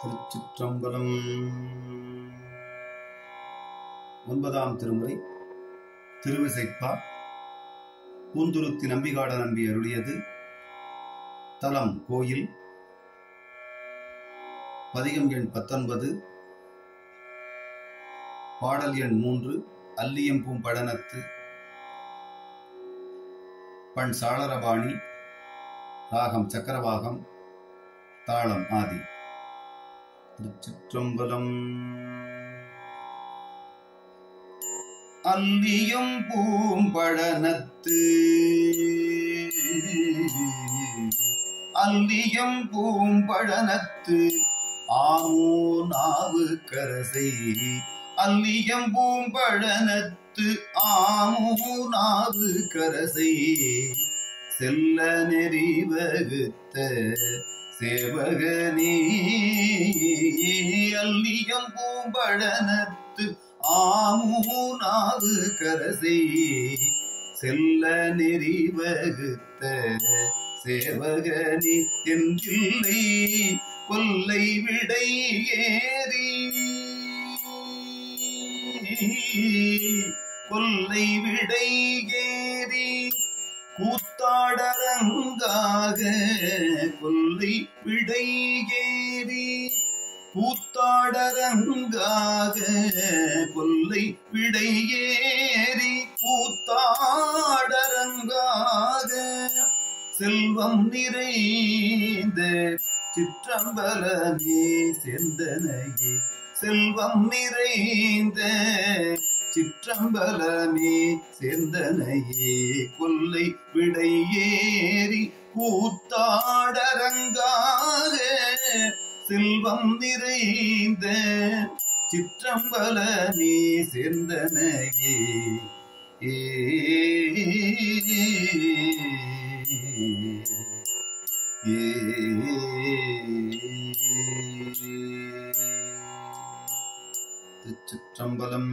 திருச்சிற்றம்பலம். ஒன்பதாம் திருமுறை திருவிசைப்பா. பூந்துருத்தி நம்பிகாட நம்பி அருளியது தலம் கோயில். பதிகம் எண் பத்தொன்பது பாடல் எண் மூன்று அல்லியம்பூம் படனத்து பண் சாளரபாணி ராகம் சக்கரவாகம் தாளம் ஆதி. திருச்சிற்றம்பலம். அல்லியும் பூம்பழனத்து அல்லியும் பூம்பழனத்து ஆமோ நாவு கரசை. அல்லியம் பூம்பழனத்து ஆமோ நாவு கரசை. செல்ல நெறி வகுத்த சேவகனே. அல்லியம் பூம்படனத்து ஆமூனாவு கரசை. செல்ல நெறி வகுத்த சேவகனி என்றில்லை கொல்லை விடை ஏறி. கொல்லை விடை ஏறி. கூத்தாடரங்காக கொல்லை விடை ஏறி. கூத்தாடரங்காக கொல்லை விடையேறி கூத்தாடரங்காக செல்வம் நிறைந்த சிற்றம்பலமே செந்தனையே செல்வம் நிறைந்த சிற்றம்பலமே சேர்ந்தனையே. கொல்லை விடையேறி கூத்தாடரங்காக செல்வம் நிறைந்த சிற்றம்பல நீ சேர்ந்தனையே ஏ. திருச்சிற்றம்பலம்.